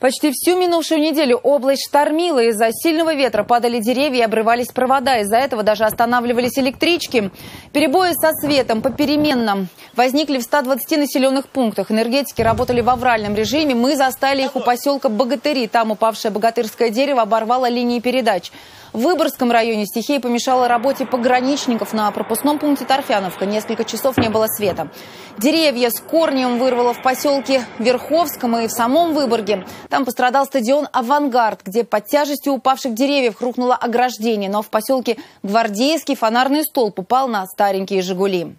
Почти всю минувшую неделю область штормила. Из-за сильного ветра падали деревья и обрывались провода. Из-за этого даже останавливались электрички. Перебои со светом попеременно возникли в 120 населенных пунктах. Энергетики работали в авральном режиме. Мы застали их у поселка Богатыри. Там упавшее богатырское дерево оборвало линии передач. В Выборгском районе стихия помешала работе пограничников на пропускном пункте Торфяновка. Несколько часов не было света. Деревья с корнем вырвало в поселке Верховском и в самом Выборге. Там пострадал стадион «Авангард», где под тяжестью упавших деревьев рухнуло ограждение. Но в поселке Гвардейский фонарный столб упал на старенькие «Жигули».